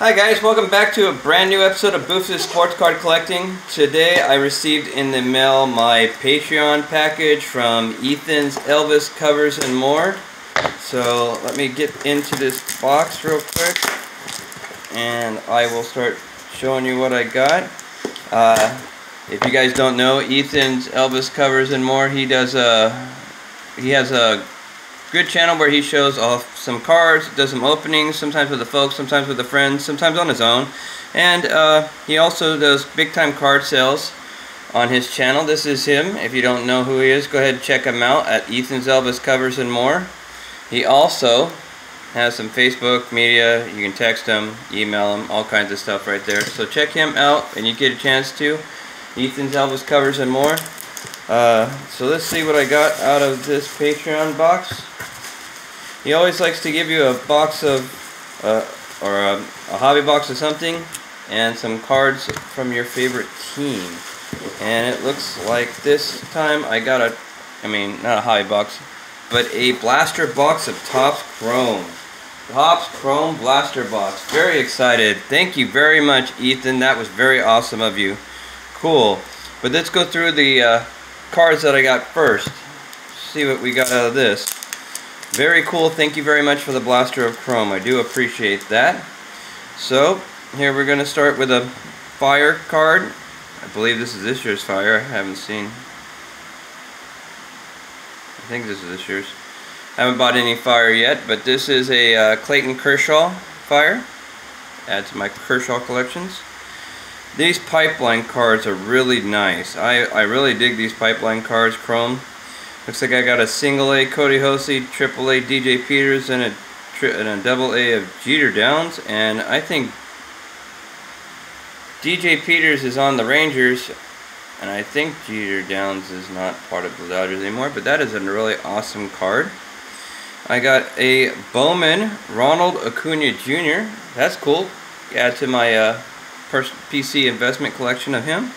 Hi guys, welcome back to a brand new episode of Boof's Sports Card Collecting. Today I received in the mail my Patreon package from Ethan's Elvis Covers and More. So let me get into this box real quick and I will start showing you what I got. Uh, if you guys don't know, Ethan's Elvis Covers and More, he does a, he has a good channel where he shows off some cards, does some openings, sometimes with the folks, sometimes with the friends, sometimes on his own. And uh, he also does big time card sales on his channel. This is him. If you don't know who he is, go ahead and check him out at Ethan's Elvis Covers and More. He also has some Facebook media. You can text him, email him, all kinds of stuff right there. So check him out and you get a chance to. Ethan's Elvis Covers and More. Uh, so let's see what I got out of this Patreon box. He always likes to give you a box of, uh, or a, a, hobby box of something, and some cards from your favorite team. And it looks like this time I got a, I mean, not a hobby box, but a blaster box of Topps Chrome. Topps Chrome Blaster Box. Very excited. Thank you very much, Ethan. That was very awesome of you. Cool. But let's go through the uh, cards that I got first. See what we got out of this. Very cool. Thank you very much for the Blaster of Chrome. I do appreciate that. So, here we're going to start with a Fire card. I believe this is this year's Fire. I haven't seen. I think this is this year's. I haven't bought any Fire yet, but this is a uh, Clayton Kershaw Fire. Add to my Kershaw collections. These pipeline cards are really nice. I, I really dig these pipeline cards, Chrome. Looks like I got a single A Kody Hoese, triple A DJ Peters, and a, and a double A of Jeter Downs. And I think DJ Peters is on the Rangers, and I think Jeter Downs is not part of the Dodgers anymore. But that is a really awesome card. I got a Bowman Ronald Acuna Jr. That's cool. Add to my uh, PC investment collection of him.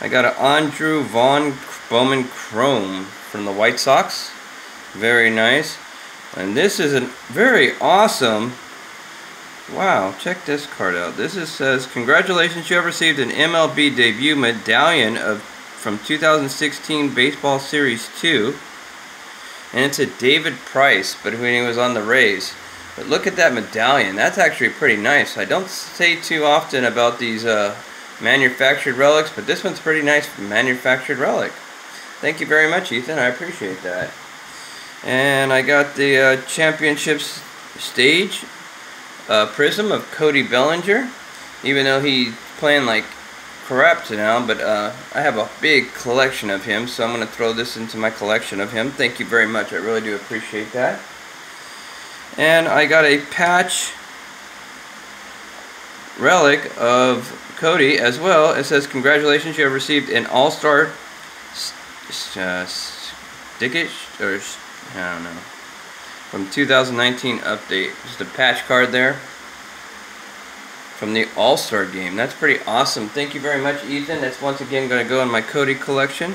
I got an Andrew Vaughn Bowman Chrome from the White Sox. Very nice. And this is a very awesome. Wow, check this card out. This is, says, Congratulations, you have received an MLB debut medallion of from 2016 Baseball Series 2. And it's a David Price, but when he was on the Rays. But look at that medallion. That's actually pretty nice. I don't say too often about these uh, manufactured relics, but this one's pretty nice manufactured relic. Thank you very much, Ethan. I appreciate that. And I got the uh, championships stage uh, prism of Cody Bellinger. Even though he's playing like crap now, but uh, I have a big collection of him, so I'm going to throw this into my collection of him. Thank you very much. I really do appreciate that. And I got a patch relic of Cody as well. It says, congratulations, you have received an all-star uh, or I don't know, from 2019 update. Just a patch card there from the All-Star game. That's pretty awesome. Thank you very much, Ethan. That's once again going to go in my Cody collection.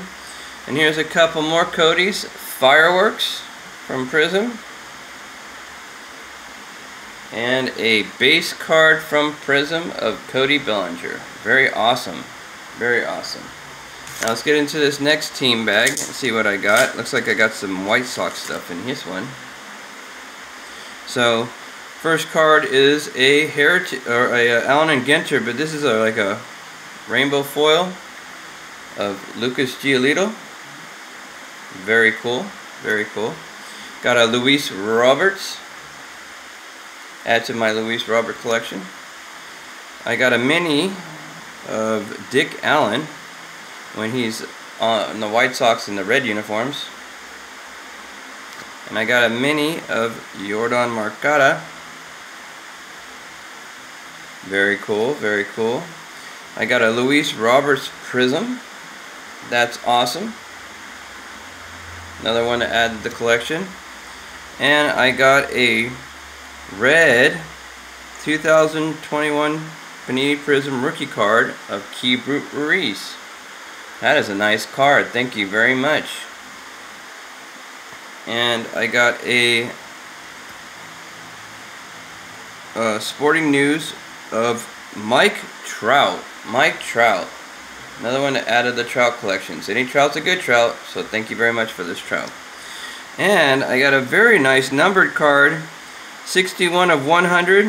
And here's a couple more Cody's. Fireworks from Prism. And a base card from Prism of Cody Bellinger. Very awesome. Very awesome. Now let's get into this next team bag and see what I got. Looks like I got some White Sox stuff in this one. So, first card is a heritage or a uh, Allen and Ginter, but this is a, like a rainbow foil of Lucas Giolito. Very cool. Very cool. Got a Luis Roberts. Add to my Luis Robert collection. I got a mini of Dick Allen when he's on the White Sox in the red uniforms. And I got a mini of Jordan Marcada. Very cool, very cool. I got a Luis Roberts Prism. That's awesome. Another one to add to the collection. And I got a red 2021 Panini Prism rookie card of Keibert Ruiz. That is a nice card. Thank you very much. And I got a uh, Sporting News of Mike Trout. Mike Trout. Another one to add to the trout collections. Any trout's a good trout, so thank you very much for this trout. And I got a very nice numbered card, 61 of 100,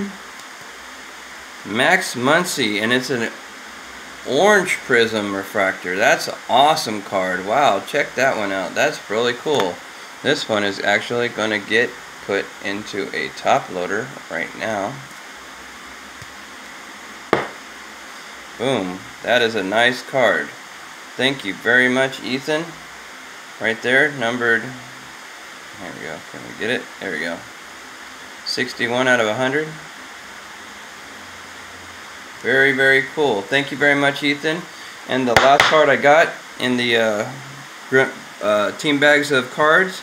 Max Muncy, and it's an orange prism refractor. That's an awesome card. Wow, check that one out. That's really cool. This one is actually going to get put into a top loader right now. Boom. That is a nice card. Thank you very much, Ethan. Right there, numbered. There we go. Can we get it? There we go. 61 out of 100. Very, very cool. Thank you very much, Ethan. And the last card I got in the uh, uh, team bags of cards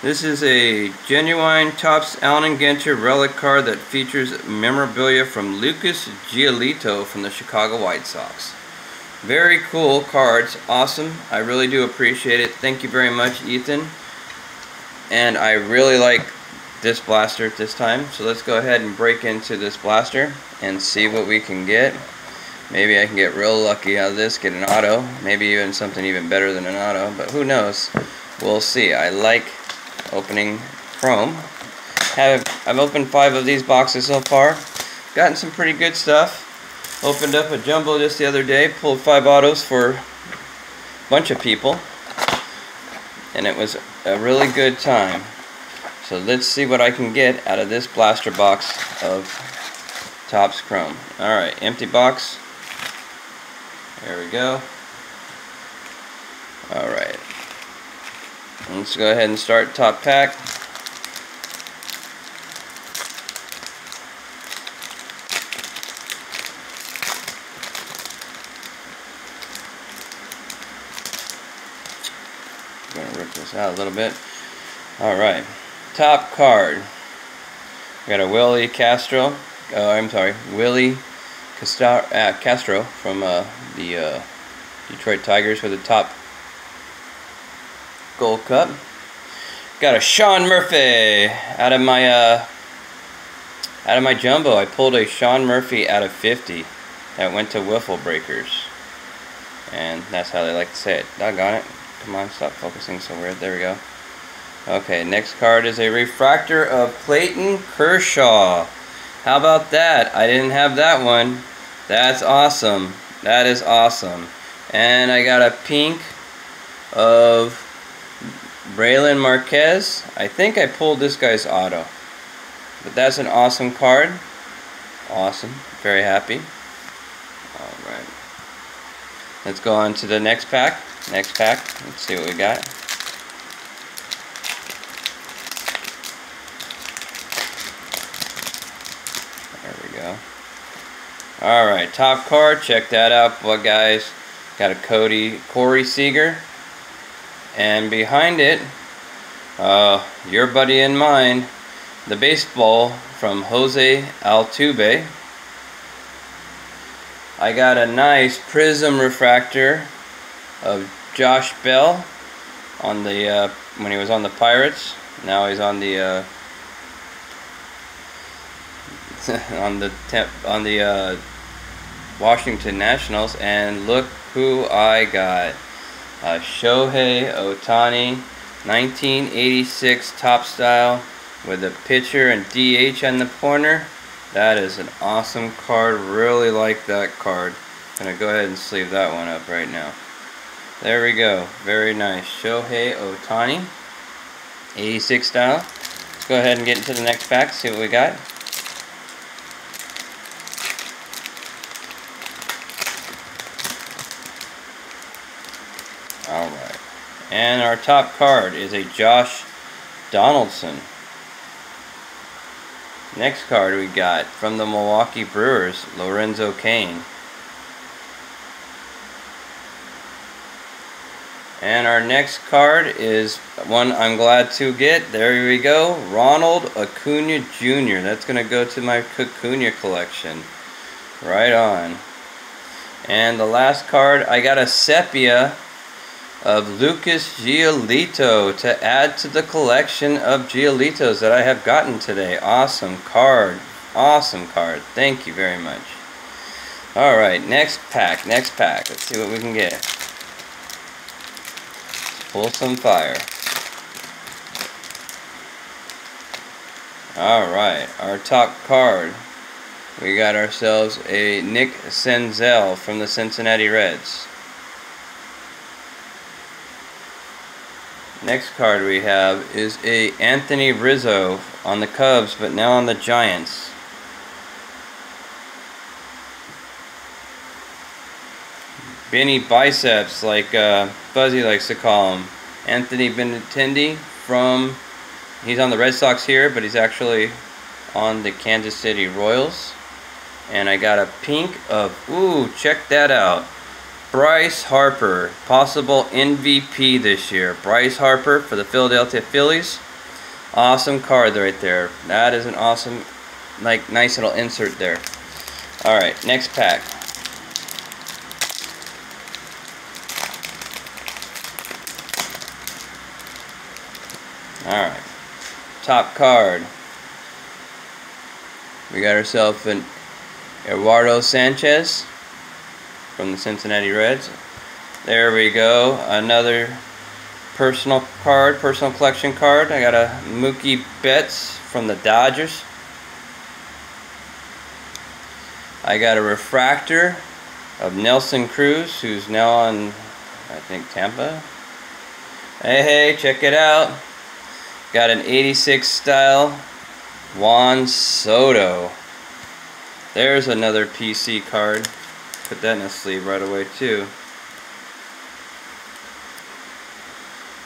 this is a genuine Topps Allen Ginter relic card that features memorabilia from Lucas Giolito from the Chicago White Sox. Very cool cards. Awesome. I really do appreciate it. Thank you very much, Ethan. And I really like this blaster at this time. So let's go ahead and break into this blaster and see what we can get. Maybe I can get real lucky out of this, get an auto. Maybe even something even better than an auto. But who knows? We'll see. I like opening Chrome. Have I've opened five of these boxes so far. Gotten some pretty good stuff. Opened up a jumbo just the other day. Pulled five autos for a bunch of people. And it was a really good time. So let's see what I can get out of this blaster box of Topps Chrome. Alright, empty box. There we go. Alright. Let's go ahead and start top pack. I'm gonna rip this out a little bit. Alright, top card. We got a Willie Castro, uh, I'm sorry, Willie Castro, uh, Castro from uh, the uh, Detroit Tigers for the top Gold Cup. Got a Sean Murphy out of my uh, out of my jumbo. I pulled a Sean Murphy out of 50 that went to Wiffle Breakers. And that's how they like to say it. Doggone it. Come on, stop focusing so weird. There we go. Okay, next card is a refractor of Clayton Kershaw. How about that? I didn't have that one. That's awesome. That is awesome. And I got a pink of Brailyn Marquez. I think I pulled this guy's auto. But that's an awesome card. Awesome. Very happy. Alright. Let's go on to the next pack. Next pack. Let's see what we got. There we go. Alright, top card. Check that out, what guys. Got a Cody Corey Seager. And behind it, uh, your buddy and mine, the baseball from Jose Altuve. I got a nice prism refractor of Josh Bell on the uh, when he was on the Pirates. Now he's on the uh, on the on the uh, Washington Nationals, and look who I got uh, Shohei Ohtani, 1986 top style with a pitcher and DH on the corner. That is an awesome card. Really like that card. To go ahead and sleeve that one up right now. There we go. Very nice. Shohei Ohtani, 86 style. Let's go ahead and get into the next pack, see what we got. Alright. And our top card is a Josh Donaldson. Next card we got from the Milwaukee Brewers, Lorenzo Cain. And our next card is one I'm glad to get. There we go. Ronald Acuna Jr. That's going to go to my Acuna collection. Right on. And the last card, I got a Sepia of Lucas Giolito to add to the collection of Giolitos that I have gotten today. Awesome card. Awesome card. Thank you very much. Alright, next pack, next pack. Let's see what we can get. Pull some fire. Alright, our top card. We got ourselves a Nick Senzel from the Cincinnati Reds. Next card we have is a Anthony Rizzo on the Cubs, but now on the Giants. Benny Biceps, like uh, Fuzzy likes to call him. Anthony Benintendi from, he's on the Red Sox here, but he's actually on the Kansas City Royals. And I got a pink of, ooh, check that out. Bryce Harper, possible MVP this year. Bryce Harper for the Philadelphia Phillies. Awesome card right there. That is an awesome, like, nice little insert there. Alright, next pack. Alright. Top card. We got ourselves an Eduardo Sanchez from the Cincinnati Reds. There we go. Another personal card, personal collection card. I got a Mookie Betts from the Dodgers. I got a refractor of Nelson Cruz, who's now on, I think, Tampa. Hey, hey, check it out. Got an 86 style Juan Soto. There's another PC card. Put that in a sleeve right away too.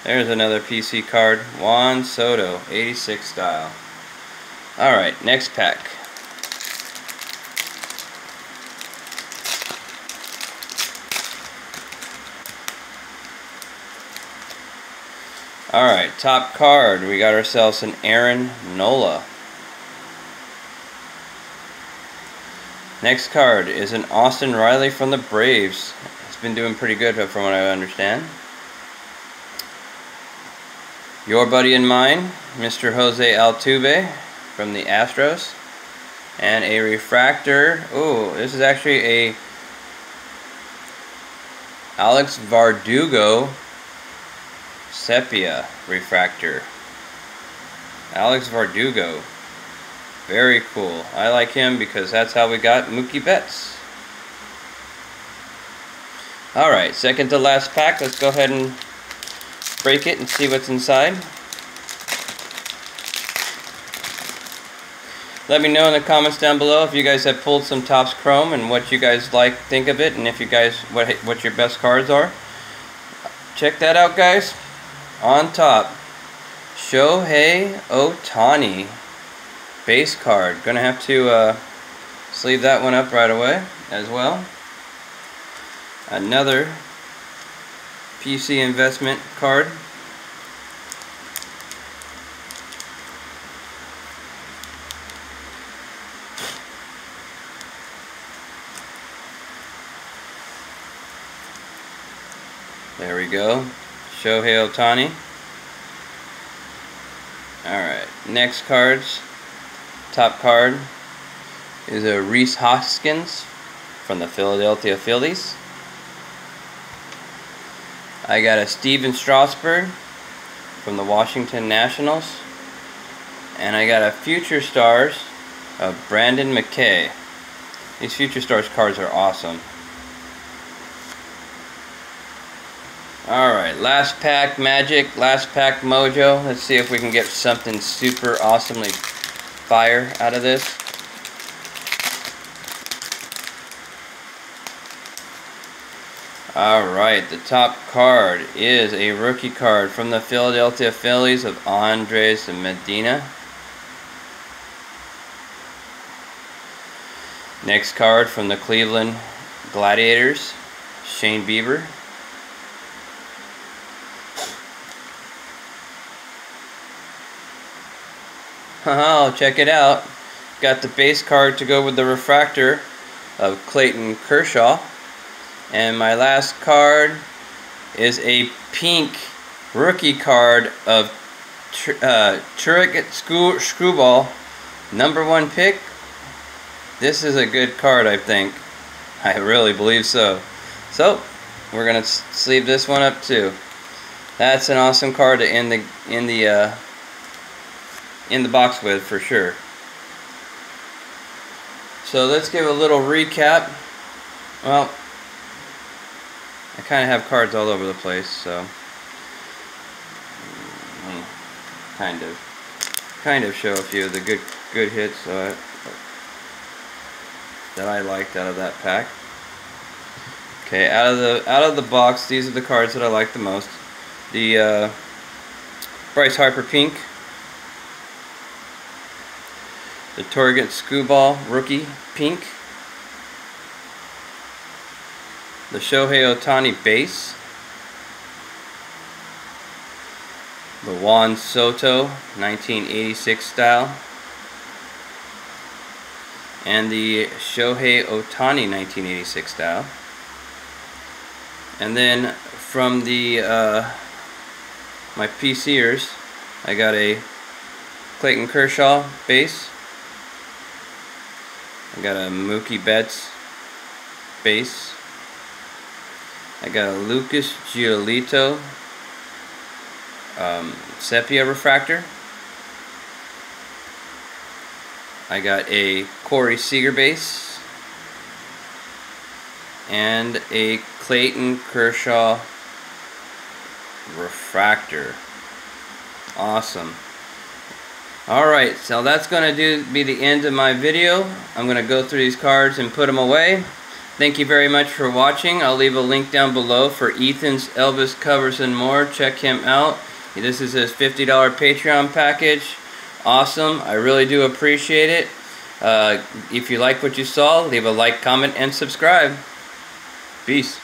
There's another PC card. Juan Soto, 86 style. Alright, next pack. Alright, top card. We got ourselves an Aaron Nola. Next card is an Austin Riley from the Braves. He's been doing pretty good from what I understand. Your buddy and mine, Mr. Jose Altuve from the Astros. And a refractor. Oh, this is actually a Alex Verdugo Sepia refractor. Alex Verdugo. Very cool. I like him because that's how we got Mookie Betts. Alright, second to last pack. Let's go ahead and break it and see what's inside. Let me know in the comments down below if you guys have pulled some Topps Chrome and what you guys like, think of it, and if you guys, what, what your best cards are. Check that out, guys. On top, Shohei Ohtani base card. Gonna have to uh, sleeve that one up right away as well. Another PC investment card. There we go. Shohei Ohtani. Alright, next cards. Top card is a Rhys Hoskins from the Philadelphia Phillies. I got a Stephen Strasburg from the Washington Nationals. And I got a Future Stars of Brendan McKay. These Future Stars cards are awesome. Alright, last pack magic, last pack mojo. Let's see if we can get something super awesomely fire out of this. Alright, the top card is a rookie card from the Philadelphia Phillies of Andres Medina. Next card from the Cleveland Gladiators, Shane Bieber. Oh, check it out. Got the base card to go with the refractor of Clayton Kershaw. And my last card is a pink rookie card of uh, Tarik Skubal, number one pick this is a good card, I think. I really believe so. So, we're gonna sleeve this one up too. That's an awesome card to end the end the uh, in the box with for sure. So let's give a little recap. Well, I kind of have cards all over the place, so kind of kind of show a few of the good good hits uh, that I liked out of that pack. Okay, out of the out of the box, these are the cards that I like the most. The uh, Bryce Harper Pink, the Torgeant Skubal Rookie Pink, the Shohei Ohtani Base, the Juan Soto 1986 style, and the Shohei Ohtani 1986 style. And then from the uh, my PCers, I got a Clayton Kershaw base. I got a Mookie Betts base. I got a Lucas Giolito um, sepia refractor. I got a Corey Seager base and a Clayton Kershaw refractor. Awesome. Alright, so that's going to do be the end of my video. I'm going to go through these cards and put them away. Thank you very much for watching. I'll leave a link down below for Ethan's Elvis covers and more. Check him out. This is his $50 Patreon package. Awesome. I really do appreciate it. Uh, if you like what you saw, leave a like, comment, and subscribe. Peace.